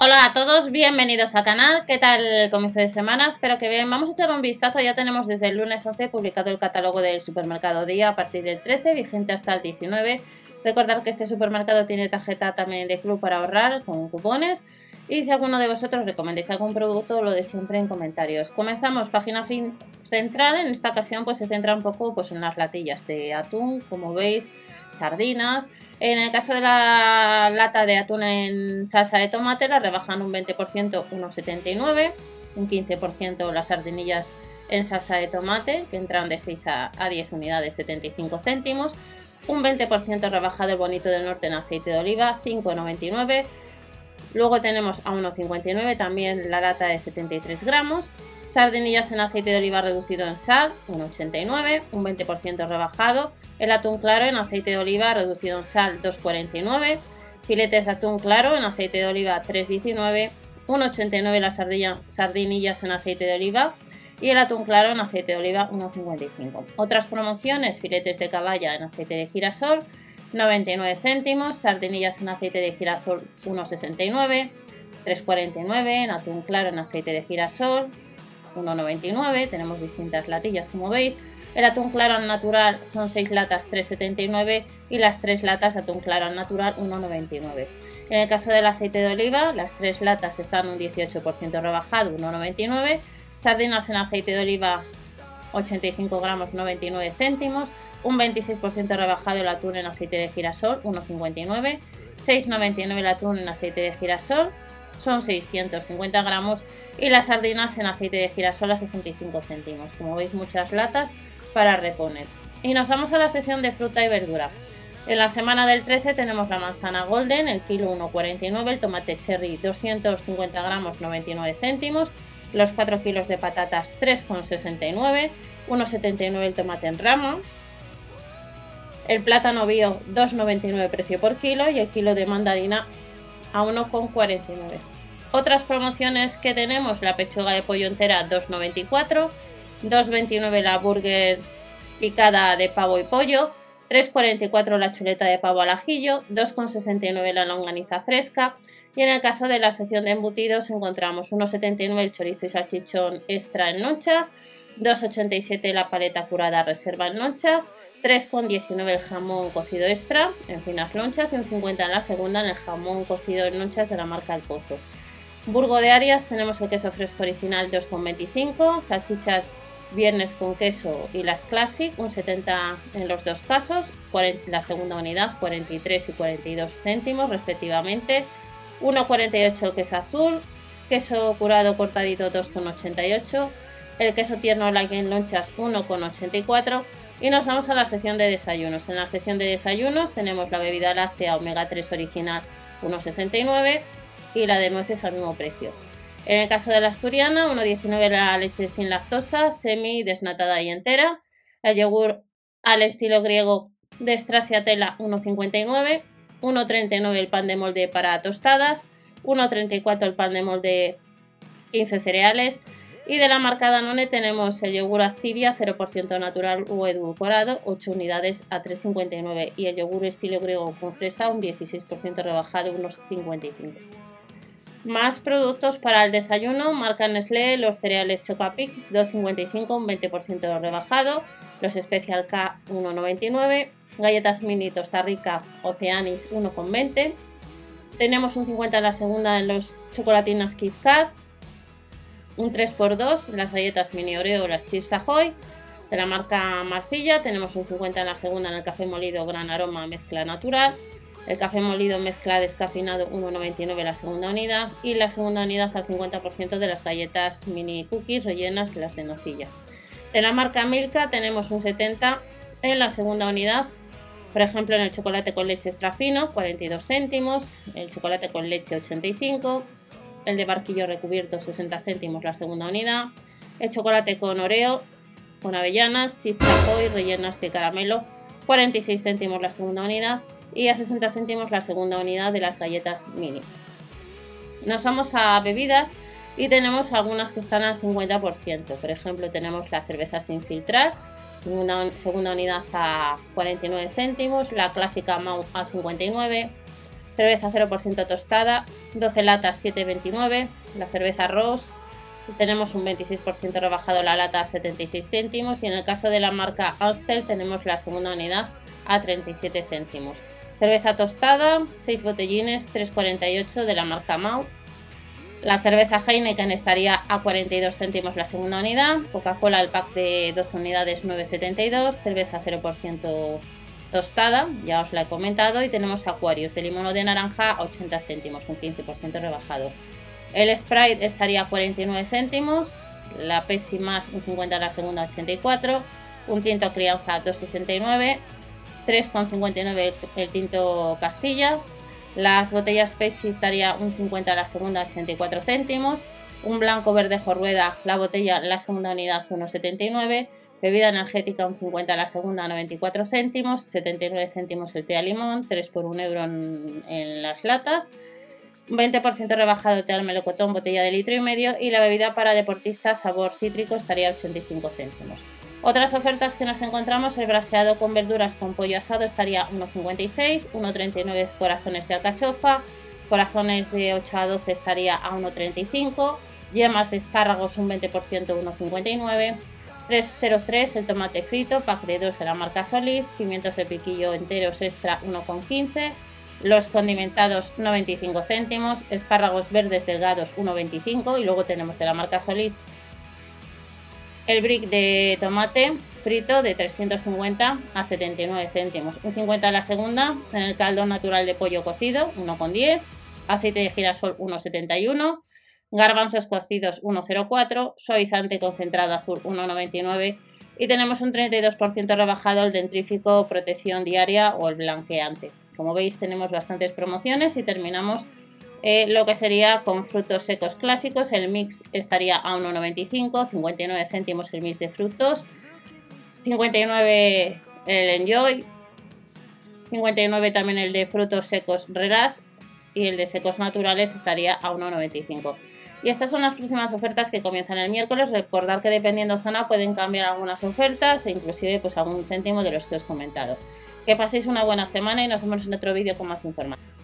Hola a todos, bienvenidos al canal. ¿Qué tal el comienzo de semana? Espero que bien. Vamos a echar un vistazo. Ya tenemos desde el lunes 11 publicado el catálogo del supermercado Día a partir del 13, vigente hasta el 19. Recordad que este supermercado tiene tarjeta también de club para ahorrar con cupones. Y si alguno de vosotros recomendáis algún producto, lo de siempre en comentarios. Comenzamos página central. En esta ocasión pues se centra un poco pues, en las latillas de atún, como veis sardinas. En el caso de la lata de atún en salsa de tomate la rebajan un 20%, 1,79, un 15% las sardinillas en salsa de tomate, que entran de 6 a, 10 unidades, 75 céntimos. Un 20% rebajado el bonito del norte en aceite de oliva, 5,99. Luego tenemos a 1,59 también la lata de 73 gramos. Sardinillas en aceite de oliva reducido en sal, 1,89, un 20% rebajado. El atún claro en aceite de oliva reducido en sal, 2,49. Filetes de atún claro en aceite de oliva, 3,19. 1,89 las sardinillas en aceite de oliva. Y el atún claro en aceite de oliva, 1,55. Otras promociones, filetes de caballa en aceite de girasol, 99 céntimos. Sardinillas en aceite de girasol, 1,69. 3,49 en atún claro en aceite de girasol, 1,99. Tenemos distintas latillas como veis. El atún claro al natural son 6 latas 3,79 y las 3 latas de atún claro al natural 1,99. En el caso del aceite de oliva, las 3 latas están un 18% rebajado, 1,99. Sardinas en aceite de oliva 85 gramos 99 céntimos, un 26% rebajado el atún en aceite de girasol 1,59, 6,99 el atún en aceite de girasol, son 650 gramos y las sardinas en aceite de girasol a 65 céntimos. Como veis muchas latas para reponer. Y nos vamos a la sección de fruta y verdura. En la semana del 13 tenemos la manzana golden, el kilo 1,49, el tomate cherry 250 gramos 99 céntimos, los 4 kilos de patatas 3,69, 1,79 el tomate en rama, el plátano bio 2,99 precio por kilo y el kilo de mandarina a 1,49. Otras promociones que tenemos, la pechuga de pollo entera 2,94, 2,29 la burger picada de pavo y pollo, 3,44 la chuleta de pavo al ajillo, 2,69 la longaniza fresca y en el caso de la sección de embutidos encontramos 1,79 el chorizo y salchichón extra en lonchas, 2,87 la paleta curada reserva en lonchas, 3,19 el jamón cocido extra en finas lonchas y un 50 en la segunda en el jamón cocido en lonchas de la marca El Pozo. Burgo de Arias tenemos el queso fresco original 2,25, salchichas viernes con queso y las Classic, un 70 en los dos casos, la segunda unidad 43 y 42 céntimos respectivamente, 1,48 el queso azul, queso curado cortadito 2,88, el queso tierno like en lonchas 1,84 y nos vamos a la sección de desayunos. En la sección de desayunos tenemos la bebida láctea omega 3 original 1,69 y la de nueces al mismo precio. En el caso de la asturiana, 1,19 la leche sin lactosa, semi desnatada y entera. El yogur al estilo griego de Stracciatella 1,59. 1,39 el pan de molde para tostadas. 1,34 el pan de molde 15 cereales. Y de la marca Danone tenemos el yogur Activia 0% natural o edulcorado, 8 unidades a 3,59 y el yogur estilo griego con fresa un 16% rebajado, unos 55. Más productos para el desayuno, marca Nestlé, los cereales Chocapic 2,55, un 20% rebajado, los Special K 1,99, galletas mini Tosta Rica Oceanis 1,20. Tenemos un 50 en la segunda en los chocolatinas Kit Kat un 3x2 las galletas mini Oreo las chips Ahoy de la marca Marcilla. Tenemos un 50 en la segunda en el café molido Gran Aroma Mezcla Natural. El café molido mezcla descafeinado 1,99 la segunda unidad. Y la segunda unidad al 50% de las galletas mini cookies rellenas las de nocilla. De la marca Milka tenemos un 70 en la segunda unidad. Por ejemplo, en el chocolate con leche extra fino, 42 céntimos. El chocolate con leche, 85 el de barquillo recubierto 60 céntimos la segunda unidad, el chocolate con oreo, con avellanas, chips y rellenas de caramelo 46 céntimos la segunda unidad y a 60 céntimos la segunda unidad de las galletas mini. Nos vamos a bebidas y tenemos algunas que están al 50%. Por ejemplo, tenemos la cerveza sin filtrar, una segunda unidad a 49 céntimos, la clásica Mau a 59, cerveza 0% tostada, 12 latas 7,29, la cerveza Ross tenemos un 26% rebajado la lata a 76 céntimos y en el caso de la marca Ulster tenemos la segunda unidad a 37 céntimos. Cerveza tostada, 6 botellines, 3,48 de la marca Mau. La cerveza Heineken estaría a 42 céntimos la segunda unidad. Coca-Cola el pack de 12 unidades 9,72. Cerveza 0% tostada, ya os la he comentado. Y tenemos Aquarius de limón o de naranja a 80 céntimos, un 15% rebajado. El Sprite estaría a 49 céntimos. La Pepsi más un 50 la segunda 84. Un tinto crianza 2,69 3,59 el tinto Castilla. Las botellas Pepsi estaría un 50 la segunda, 84 céntimos. Un blanco verdejo rueda, la botella, la segunda unidad, 1,79. Bebida energética, un 50 la segunda, 94 céntimos. 79 céntimos el té a limón, 3 por 1 euro en, en las latas. Un 20% rebajado té al melocotón, botella de litro y medio. Y la bebida para deportistas sabor cítrico estaría a 85 céntimos. Otras ofertas que nos encontramos, el braseado con verduras con pollo asado estaría 1,56, 1,39 corazones de alcachofa, corazones de 8 a 12 estaría a 1,35, yemas de espárragos un 20% 1,59, 3,03 el tomate frito, pack de 2 de la marca Solís, pimientos de piquillo enteros extra 1,15, los condimentados 95 céntimos, espárragos verdes delgados 1,25 y luego tenemos de la marca Solís el brick de tomate frito de 350 a 79 céntimos. Un 50 la segunda. En el caldo natural de pollo cocido, 1,10. Aceite de girasol, 1,71. Garbanzos cocidos, 1,04. Suavizante concentrado azul, 1,99. Y tenemos un 32% rebajado el dentrífico protección diaria o el blanqueante. Como veis tenemos bastantes promociones y terminamos eh, lo que sería con frutos secos clásicos, el mix estaría a 1,95, 59 céntimos el mix de frutos, 59 el Enjoy, 59 también el de frutos secos Reras y el de secos naturales estaría a 1,95. Y estas son las próximas ofertas que comienzan el miércoles. Recordar que dependiendo zona pueden cambiar algunas ofertas e inclusive pues algún céntimo de los que os he comentado. Que paséis una buena semana y nos vemos en otro vídeo con más información.